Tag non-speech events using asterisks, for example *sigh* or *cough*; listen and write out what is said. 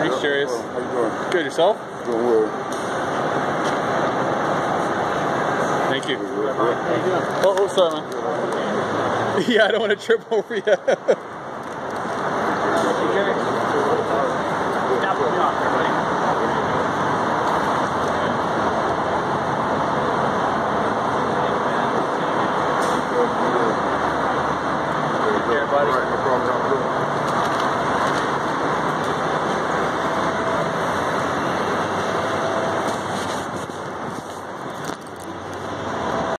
Thanks, Hello. Oh, how you doing? Good. Yourself? Doing well. Thank you. How you doing? Oh, oh sorry, man. *laughs* Yeah, I don't want to trip over you. *laughs* Everybody's